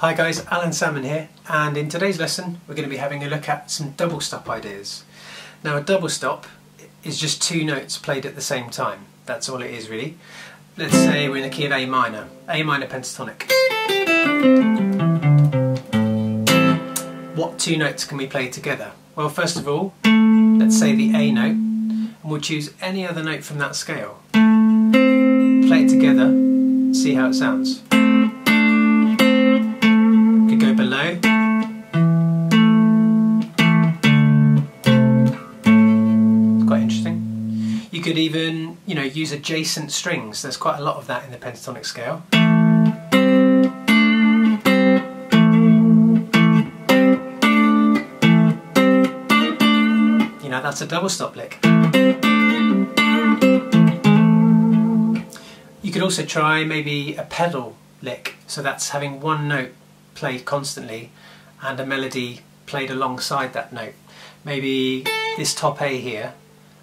Hi guys, Allan Salmon here and in today's lesson we're going to be having a look at some double stop ideas. Now a double stop is just two notes played at the same time, that's all it is really. Let's say we're in the key of A minor, A minor pentatonic. What two notes can we play together? Well first of all, let's say the A note and we'll choose any other note from that scale. Play it together, see how it sounds. You could even, you know, use adjacent strings. There's quite a lot of that in the pentatonic scale. You know, that's a double stop lick. You could also try maybe a pedal lick. So that's having one note played constantly and a melody played alongside that note. Maybe this top A here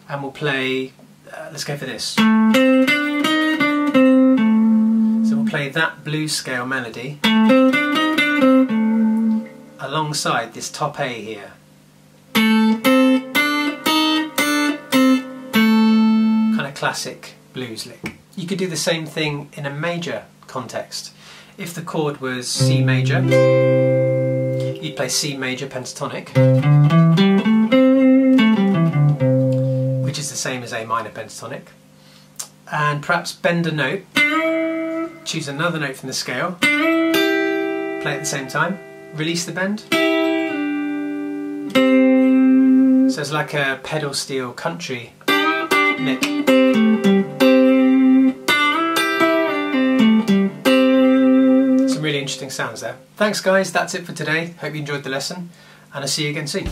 and we'll play uh, let's go for this. So we'll play that blues scale melody alongside this top A here. Kind of classic blues lick. You could do the same thing in a major context. If the chord was C major, you'd play C major pentatonic same as A minor pentatonic. And perhaps bend a note, choose another note from the scale, play at the same time, release the bend. So it's like a pedal steel country lick. Some really interesting sounds there. Thanks guys, that's it for today. Hope you enjoyed the lesson and I'll see you again soon.